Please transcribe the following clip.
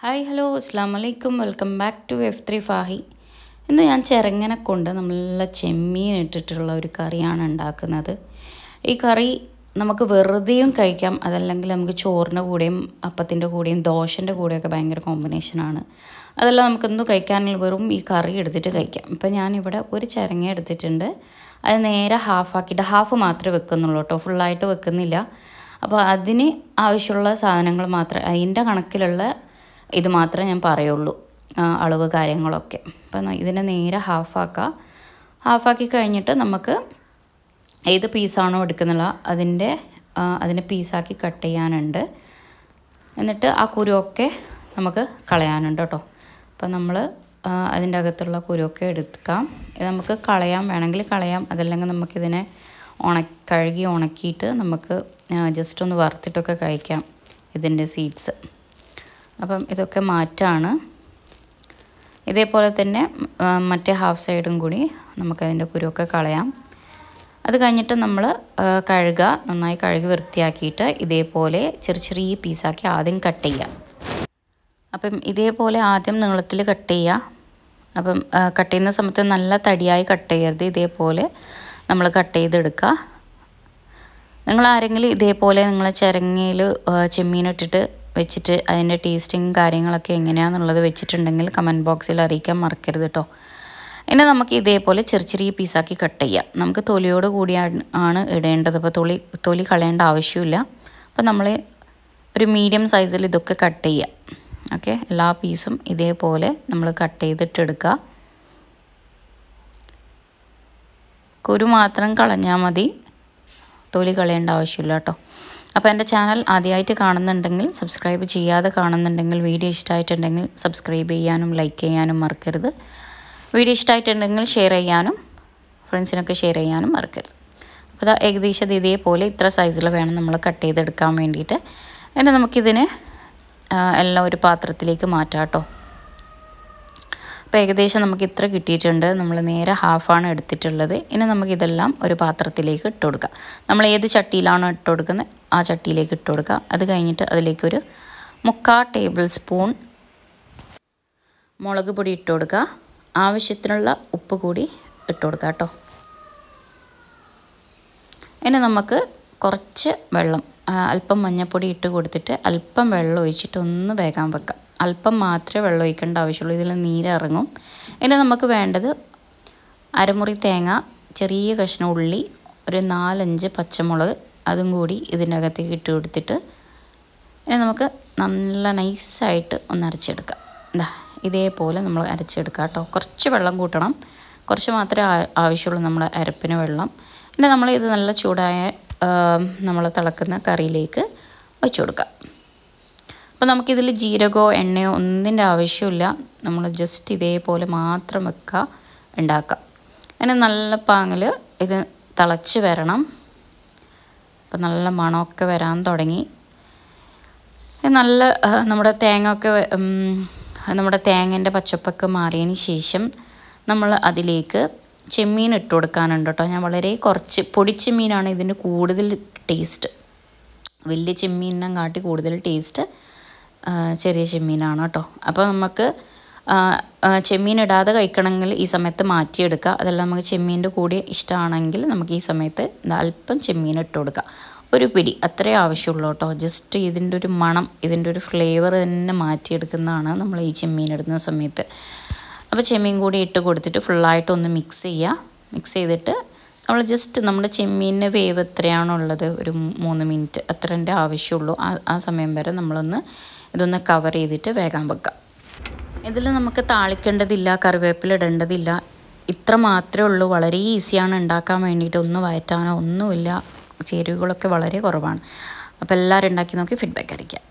Hi hello. അസ്സാം വലൈക്കും welcome back to F three ഫാഹി. ഇന്ന് ഞാൻ ചെരങ്ങനെ കൊണ്ട് നല്ല ചെമ്മീൻ ഇട്ടിട്ടുള്ള ഒരു കറിയാണ് ഉണ്ടാക്കുന്നത്. ഈ കറി നമുക്ക് വെറുതെയും കഴിക്കാം. അതല്ലെങ്കിൽ നമുക്ക് ചോറിന്റെ കൂടെയും അപ്പത്തിന്റെ കൂടെയും ദോശന്റെ കൂടെയൊക്കെ ഭയങ്കര കോമ്പിനേഷനാണ് അതെല്ലാം നമുക്കൊന്നും കഴിക്കാനുള്ള വെറും ഈ കറി എടുത്തിട്ട് കഴിക്കാം. ഇപ്പം ഞാനിവിടെ ഒരു ചിരങ്ങ എടുത്തിട്ടുണ്ട്. അത് നേരെ ഹാഫാക്കിയിട്ട് ഹാഫ് മാത്രമേ വെക്കുന്നുള്ളൂ കേട്ടോ. ഫുള്ളായിട്ട് വെക്കുന്നില്ല. അപ്പോൾ അതിന് ആവശ്യമുള്ള സാധനങ്ങൾ മാത്രമേ അതിന്റെ കണക്കിലുള്ള ഇത് മാത്രമേ ഞാൻ പറയുള്ളൂ. അളവ് കാര്യങ്ങളൊക്കെ. അപ്പം ഇതിനെ നേരെ ഹാഫാക്കുക ഹാഫാക്കി കഴിഞ്ഞിട്ട് നമുക്ക് ഏത് പീസാണോ എടുക്കുന്നുള്ള അതിന്റെ അതിനെ പീസാക്കി കട്ട് ചെയ്യാനുണ്ട്. എന്നിട്ട് ആ കുരുവൊക്കെ നമുക്ക് കളയാനുണ്ട് കേട്ടോ. അപ്പം നമ്മൾ അതിന്റെ അകത്തുള്ള കുരുവൊക്കെ എടുക്കാം. ഇത് നമുക്ക് കളയാം വേണമെങ്കിൽ കളയാം. അതല്ലെങ്കിൽ നമുക്കിതിനെ ഉണ കഴുകി ഉണക്കിയിട്ട് നമുക്ക് ജസ്റ്റ് ഒന്ന് വറുത്തിട്ടൊക്കെ കഴിക്കാം ഇതിന്റെ സീഡ്സ് അപ്പം ഇതൊക്കെ മാറ്റാണ്. ഇതേപോലെ തന്നെ മറ്റേ ഹാഫ് സൈഡും കൂടി നമുക്കതിന്റെ കുരുവൊക്കെ കളയാം. അത് കഴിഞ്ഞിട്ട് നമ്മൾ കഴുകുക നന്നായി കഴുകി വൃത്തിയാക്കിയിട്ട് ഇതേപോലെ ചെറിയ ചെറിയ പീസാക്കി ആദ്യം കട്ട് ചെയ്യാം. അപ്പം ഇതേപോലെ ആദ്യം നീളത്തിൽ കട്ട് ചെയ്യുക അപ്പം കട്ട് ചെയ്യുന്ന സമയത്ത് നല്ല തടിയായി കട്ട് ചെയ്യരുത്. ഇതേപോലെ നമ്മൾ കട്ട് ചെയ്തെടുക്കുക. നിങ്ങൾ ആരെങ്കിലും ഇതേപോലെ നിങ്ങളെ ചിരങ്ങയിൽ ചെമ്മീനിട്ടിട്ട് വെച്ചിട്ട് അതിന്റെ ടേസ്റ്റിങ് കാര്യങ്ങളൊക്കെ എങ്ങനെയാണെന്നുള്ളത് വെച്ചിട്ടുണ്ടെങ്കിൽ കമന്റ് ബോക്സിൽ അറിയിക്കാൻ മറക്കരുത് കേട്ടോ ഇനി നമുക്ക് ഇതേപോലെ ചെറിയ ചെറിയ പീസാക്കി കട്ട് ചെയ്യാം. നമുക്ക് തൊലിയോട് കൂടിയാണ് ആണ് ഇടേണ്ടത്. അപ്പോൾ തൊലി തൊലി കളയേണ്ട ആവശ്യമില്ല. അപ്പോൾ നമ്മൾ ഒരു മീഡിയം സൈസിൽ ഇതൊക്കെ കട്ട് ചെയ്യാം. ഓക്കെ? എല്ലാ പീസും ഇതേപോലെ നമ്മൾ കട്ട് ചെയ്തിട്ടെടുക്കുക. കുരു മാത്രം കളഞ്ഞാൽ മതി. തൊലി കളയേണ്ട ആവശ്യമില്ല കേട്ടോ അപ്പോൾ എന്റെ ചാനൽ ആദ്യമായിട്ട് കാണുന്നുണ്ടെങ്കിൽ സബ്സ്ക്രൈബ് ചെയ്യാതെ കാണുന്നുണ്ടെങ്കിൽ വീഡിയോ ഇഷ്ടമായിട്ടുണ്ടെങ്കിൽ സബ്സ്ക്രൈബ് ചെയ്യാനും ലൈക്ക് ചെയ്യാനും മറക്കരുത്. വീഡിയോ ഇഷ്ടമായിട്ടുണ്ടെങ്കിൽ ഷെയർ ചെയ്യാനും ഫ്രണ്ട്സിനൊക്കെ ഷെയർ ചെയ്യാനും മറക്കരുത്. അപ്പോൾ അത് ഏകദേശം ഇത് ഇതേപോലെ ഇത്ര സൈസിൽ വേണം നമ്മൾ കട്ട് ചെയ്തെടുക്കാൻ വേണ്ടിയിട്ട്. ഇനി നമുക്കിതിനെ എല്ലാം ഒരു പാത്രത്തിലേക്ക് മാറ്റാം കേട്ടോ. അപ്പോൾ ഏകദേശം നമുക്ക് ഇത്ര കിട്ടിയിട്ടുണ്ട്. നമ്മൾ നേരെ ഹാഫാണ് എടുത്തിട്ടുള്ളത്. ഇനി നമുക്കിതെല്ലാം ഒരു പാത്രത്തിലേക്ക് ഇട്ട് കൊടുക്കുക നമ്മൾ ഏത് ചട്ടിയിലാണോ ഇട്ട് കൊടുക്കുന്നത് ആ ചട്ടിയിലേക്ക് ഇട്ട് കൊടുക്കുക അത് കഴിഞ്ഞിട്ട് അതിലേക്കൊരു മുക്കാൽ ടേബിൾ സ്പൂൺ മുളക് പൊടി ഇട്ട് കൊടുക്കുക ആവശ്യത്തിനുള്ള ഉപ്പ് കൂടി ഇട്ട് കൊടുക്കുക കേട്ടോ. ഇനി നമുക്ക് കുറച്ച് വെള്ളം അല്പം മഞ്ഞൾപ്പൊടി ഇട്ട് കൊടുത്തിട്ട് അല്പം വെള്ളം ഒഴിച്ചിട്ട് ഒന്ന് വേഗം വെക്കാം. അല്പം മാത്രമേ വെള്ളം ഒഴിക്കേണ്ട ആവശ്യമുള്ളൂ. ഇതിൽ നീരിറങ്ങും. ഇനി നമുക്ക് വേണ്ടത് അരമുറി തേങ്ങ ചെറിയ കഷ്ണം ഉള്ളി ഒരു നാലഞ്ച് പച്ചമുളക് അതും കൂടി ഇതിനകത്തേക്ക് ഇട്ട് കൊടുത്തിട്ട് ഇനി നമുക്ക് നല്ല നൈസായിട്ട് ഒന്ന് അരച്ചെടുക്കാം. എന്താ ഇതേപോലെ നമ്മൾ അരച്ചെടുക്കുക കേട്ടോ. കുറച്ച് വെള്ളം കൂട്ടണം. കുറച്ച് മാത്രമേ ആവശ്യമുള്ളൂ നമ്മുടെ അരപ്പിന് വെള്ളം. പിന്നെ നമ്മൾ ഇത് നല്ല ചൂടായ നമ്മൾ തിളക്കുന്ന കറിയിലേക്ക് വെച്ച് കൊടുക്കാം. അപ്പോൾ നമുക്കിതിൽ ജീരകമോ എണ്ണയോ ഒന്നിന്റെ ആവശ്യമില്ല നമ്മൾ ജസ്റ്റ് ഇതേപോലെ മാത്രം വെക്കുക ഉണ്ടാക്കുക അങ്ങനെ നല്ല പാങ്ങിൽ ഇത് തിളച്ച് വരണം. അപ്പം നല്ല മണമൊക്കെ വരാൻ തുടങ്ങി. നല്ല നമ്മുടെ തേങ്ങ ഒക്കെ നമ്മുടെ തേങ്ങേന്റെ പച്ചപ്പൊക്കെ മാറിയതിന് ശേഷം നമ്മൾ അതിലേക്ക് ചെമ്മീൻ ഇട്ട് കൊടുക്കാനുണ്ട് കേട്ടോ. ഞാൻ വളരെ കുറച്ച് പൊടിച്ചെമ്മീനാണ് ഇതിന് കൂടുതൽ ടേസ്റ്റ്. വലിയ ചെമ്മീനിനെ കാട്ടി കൂടുതൽ ടേസ്റ്റ്. ചെറിയ ചെമ്മീനാണ് കേട്ടോ. അപ്പോൾ നമുക്ക് ചെമ്മീൻ ഇടാതെ കഴിക്കണമെങ്കിൽ ഈ സമയത്ത് മാറ്റിയെടുക്കുക. അതെല്ലാം നമുക്ക് ചെമ്മീന്റെ കൂടി ഇഷ്ടമാണെങ്കിൽ നമുക്ക് ഈ സമയത്ത് അല്പം ചെമ്മീൻ ഇട്ട് കൊടുക്കുക. ഒരു പിടി അത്രേ ആവശ്യമുള്ളൂ കേട്ടോ. ജസ്റ്റ് ഇതിന്റെ ഒരു മണം ഇതിന്റെ ഒരു ഫ്ലേവർ തന്നെ മാറ്റിയെടുക്കുന്നതാണ് നമ്മൾ ഈ ചെമ്മീൻ ഇടുന്ന സമയത്ത്. അപ്പോൾ ചെമ്മീൻ കൂടി ഇട്ട് കൊടുത്തിട്ട് ഫുള്ളായിട്ടൊന്ന് മിക്സ് ചെയ്യുക. മിക്സ് ചെയ്തിട്ട് നമ്മൾ ജസ്റ്റ് നമ്മുടെ ചെമ്മീനിന്റെ വേവ് എത്രയാണുള്ളത്? ഒരു മൂന്ന് മിനിറ്റ് അത്രന്റെ ആവശ്യമുള്ളൂ. ആ ആ സമയം വരെ നമ്മളൊന്ന് ഇതൊന്ന് കവർ ചെയ്തിട്ട് വേഗം വെക്കാം. ഇതിൽ നമുക്ക് താളിക്കേണ്ടതില്ല കറിവേപ്പില ഇടേണ്ടതില്ല. ഇത്ര മാത്രമേ ഉള്ളൂ. വളരെ ഈസിയാണ്. ഉണ്ടാക്കാൻ വേണ്ടിയിട്ട് ഒന്നും വയറ്റാനോ ഒന്നുമില്ല. ചേരുവകളൊക്കെ വളരെ കുറവാണ്. അപ്പോൾ എല്ലാവരും ഉണ്ടാക്കി നോക്കി ഫീഡ്ബാക്ക് അറിയിക്കാം.